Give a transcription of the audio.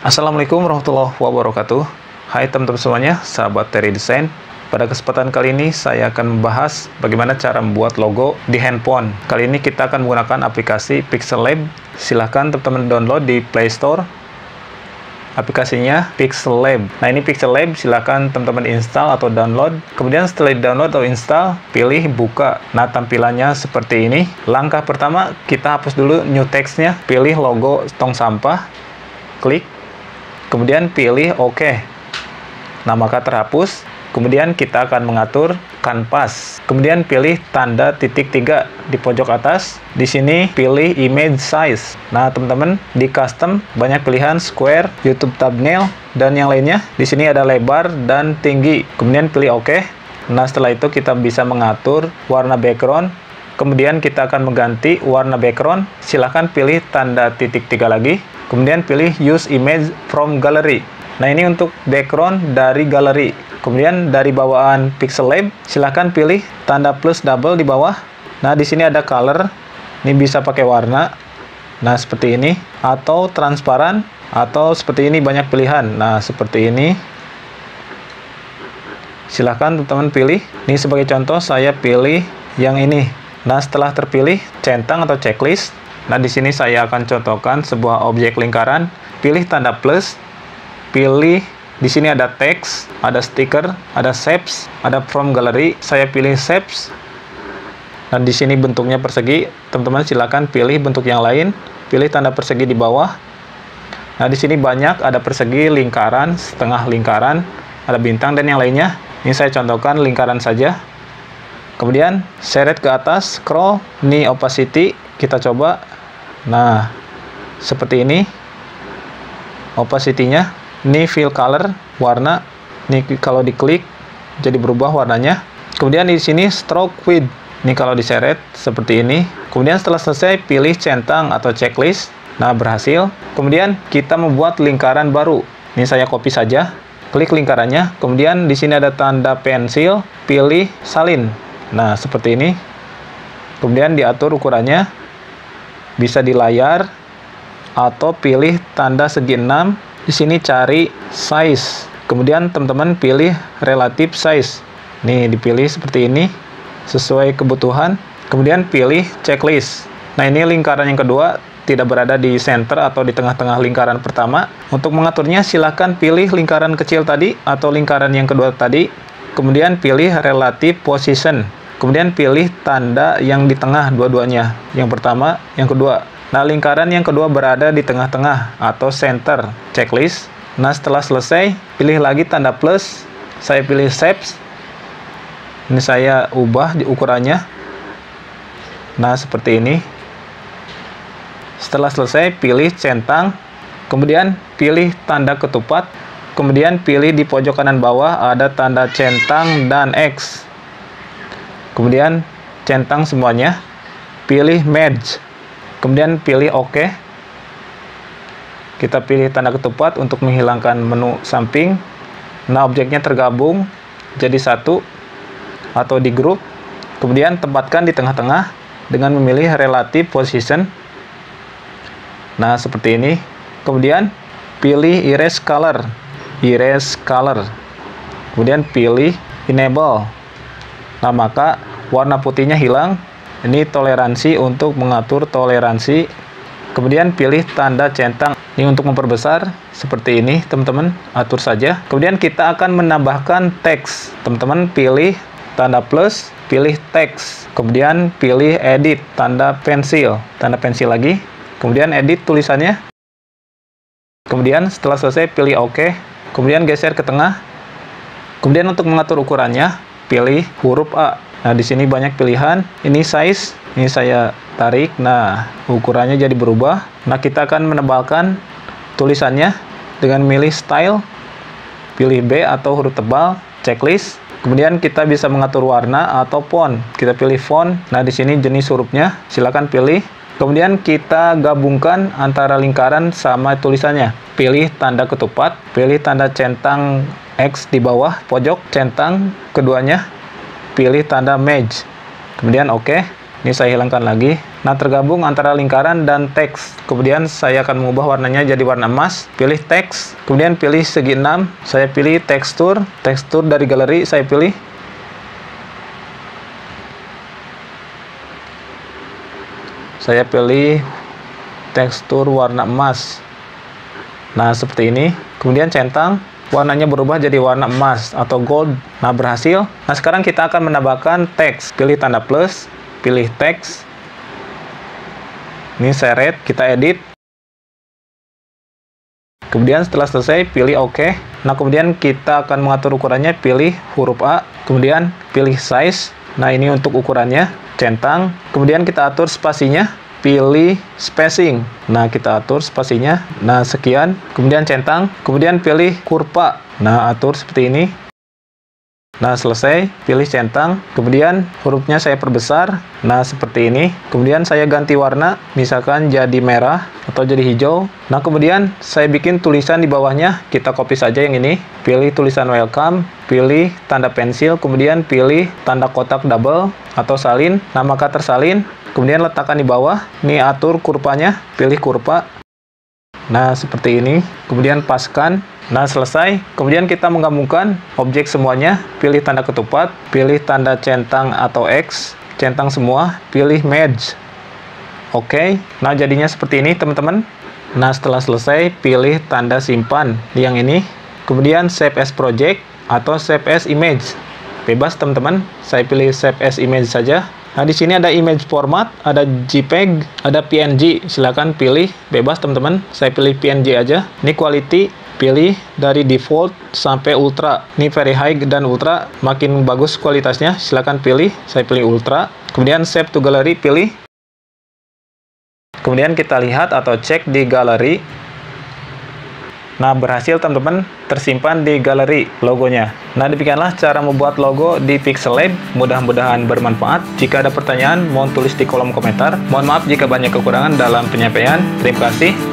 Assalamualaikum warahmatullahi wabarakatuh Hai teman-teman semuanya, sahabat Terry Design pada kesempatan kali ini saya akan membahas bagaimana cara membuat logo di handphone. Kali ini kita akan menggunakan aplikasi Pixel Lab. Silahkan teman-teman download di Play Store. Aplikasinya Pixel Lab. Nah ini Pixel Lab silahkan teman-teman install atau download. Kemudian setelah download atau install, pilih buka. Nah tampilannya seperti ini. Langkah pertama kita hapus dulu new textnya. Pilih logo tong sampah. Klik kemudian pilih OK. Nah, maka terhapus. Kemudian kita akan mengatur kanvas. Kemudian pilih tanda titik tiga di pojok atas. Di sini pilih image size. Nah, teman-teman, di custom banyak pilihan square, YouTube thumbnail, dan yang lainnya. Di sini ada lebar dan tinggi. Kemudian pilih OK. Nah, setelah itu kita bisa mengatur warna background. Kemudian kita akan mengganti warna background. Silahkan pilih tanda titik tiga lagi Kemudian pilih use image from gallery. Nah, ini untuk background dari galeri. Kemudian dari bawaan Pixel Lab, silahkan pilih tanda plus double di bawah. Nah, di sini ada color. Ini bisa pakai warna. Nah, seperti ini atau transparan atau seperti ini banyak pilihan. Nah, seperti ini. Silahkan teman-teman pilih. Ini sebagai contoh saya pilih yang ini. Nah, setelah terpilih centang atau checklist, Nah, di sini saya akan contohkan sebuah objek lingkaran. Pilih tanda plus, pilih di sini ada teks, ada stiker, ada shapes, ada from gallery. Saya pilih shapes. Dan di sini bentuknya persegi. Teman-teman silakan pilih bentuk yang lain. Pilih tanda persegi di bawah. Nah, di sini banyak ada persegi, lingkaran, setengah lingkaran, ada bintang dan yang lainnya. Ini saya contohkan lingkaran saja. Kemudian seret ke atas, scroll, ini opacity, kita coba Nah, seperti ini opacity-nya. Ini fill color, warna. Ini kalau diklik jadi berubah warnanya. Kemudian di sini stroke width. Ini kalau diseret seperti ini. Kemudian setelah selesai pilih centang atau checklist. Nah, berhasil. Kemudian kita membuat lingkaran baru. Ini saya copy saja. Klik lingkarannya. Kemudian di sini ada tanda pensil, pilih salin. Nah, seperti ini. Kemudian diatur ukurannya bisa di layar atau pilih tanda segi 6 di sini cari size. Kemudian teman-teman pilih relative size. Nih dipilih seperti ini sesuai kebutuhan. Kemudian pilih checklist. Nah ini lingkaran yang kedua tidak berada di center atau di tengah-tengah lingkaran pertama. Untuk mengaturnya silahkan pilih lingkaran kecil tadi atau lingkaran yang kedua tadi. Kemudian pilih relative position Kemudian pilih tanda yang di tengah dua-duanya. Yang pertama, yang kedua. Nah, lingkaran yang kedua berada di tengah-tengah atau center checklist. Nah, setelah selesai, pilih lagi tanda plus. Saya pilih shapes. Ini saya ubah di ukurannya. Nah, seperti ini. Setelah selesai, pilih centang. Kemudian pilih tanda ketupat. Kemudian pilih di pojok kanan bawah ada tanda centang dan X kemudian centang semuanya pilih merge. Kemudian pilih OK. Kita pilih tanda ketupat untuk menghilangkan menu samping. Nah objeknya tergabung jadi satu atau di grup. Kemudian tempatkan di tengah-tengah dengan memilih relative position. Nah seperti ini. Kemudian pilih erase color. Erase color. Kemudian pilih enable. Nah maka warna putihnya hilang. Ini toleransi untuk mengatur toleransi. Kemudian pilih tanda centang. Ini untuk memperbesar seperti ini teman-teman. Atur saja. Kemudian kita akan menambahkan teks. Teman-teman pilih tanda plus pilih teks. Kemudian pilih edit tanda pensil. Tanda pensil lagi. Kemudian edit tulisannya. Kemudian setelah selesai pilih OK. Kemudian geser ke tengah. Kemudian untuk mengatur ukurannya pilih huruf A Nah, di sini banyak pilihan. Ini size, ini saya tarik. Nah, ukurannya jadi berubah. Nah, kita akan menebalkan tulisannya dengan milih style, pilih B atau huruf tebal, checklist. Kemudian kita bisa mengatur warna atau font. Kita pilih font. Nah, di sini jenis hurufnya, silakan pilih. Kemudian kita gabungkan antara lingkaran sama tulisannya. Pilih tanda ketupat, pilih tanda centang X di bawah pojok centang keduanya pilih tanda match kemudian oke okay. ini saya hilangkan lagi Nah, tergabung antara lingkaran dan teks. Kemudian saya akan mengubah warnanya jadi warna emas. Pilih teks, kemudian pilih segi 6. Saya pilih tekstur. Tekstur dari galeri saya pilih. Saya pilih tekstur warna emas. Nah, seperti ini. Kemudian centang, warnanya berubah jadi warna emas atau gold. Nah, berhasil. Nah, sekarang kita akan menambahkan teks. Pilih tanda plus, pilih teks, ini seret, kita edit. Kemudian setelah selesai, pilih OK. Nah, kemudian kita akan mengatur ukurannya, pilih huruf A, kemudian pilih size. Nah, ini untuk ukurannya, centang. Kemudian kita atur spasinya, pilih spacing. Nah, kita atur spasinya. Nah, sekian. Kemudian centang. Kemudian pilih kurva. Nah, atur seperti ini. Nah, selesai, pilih centang, kemudian hurufnya saya perbesar. Nah, seperti ini. Kemudian saya ganti warna, misalkan jadi merah atau jadi hijau. Nah, kemudian saya bikin tulisan di bawahnya. Kita copy saja yang ini. Pilih tulisan welcome, pilih tanda pensil, kemudian pilih tanda kotak double atau salin. Nah, maka tersalin. Kemudian letakkan di bawah. Ini atur kurvanya, pilih kurva. Nah, seperti ini. Kemudian paskan Nah, selesai. Kemudian kita menggabungkan objek semuanya, pilih tanda ketupat, pilih tanda centang atau X, centang semua, pilih merge. Oke, nah jadinya seperti ini teman-teman. Nah, setelah selesai, pilih tanda simpan yang ini. Kemudian save as project atau save as image. Bebas teman-teman, saya pilih save as image saja. Nah, di sini ada image format, ada JPEG, ada PNG. Silakan pilih bebas teman-teman. Saya pilih PNG aja. Ini quality pilih dari default sampai ultra ini very high dan ultra makin bagus kualitasnya silahkan pilih saya pilih ultra kemudian save to gallery pilih kemudian kita lihat atau cek di galeri Nah, berhasil teman-teman tersimpan di galeri logonya. Nah, demikianlah cara membuat logo di Pixel Lab. Mudah-mudahan bermanfaat. Jika ada pertanyaan, mohon tulis di kolom komentar. Mohon maaf jika banyak kekurangan dalam penyampaian. Terima kasih.